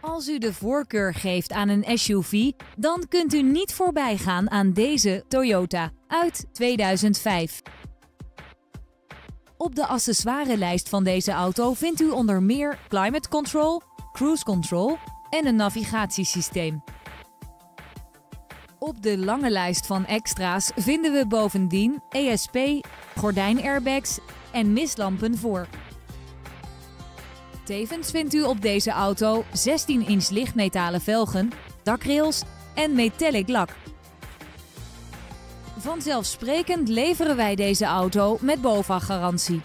Als u de voorkeur geeft aan een SUV, dan kunt u niet voorbij gaan aan deze Toyota uit 2005. Op de accessoirelijst van deze auto vindt u onder meer climate control, cruise control en een navigatiesysteem. Op de lange lijst van extra's vinden we bovendien ESP, gordijnairbags en mislampen voor. Tevens vindt u op deze auto 16-inch lichtmetalen velgen, dakrails en metallic lak. Vanzelfsprekend leveren wij deze auto met BOVAG-garantie.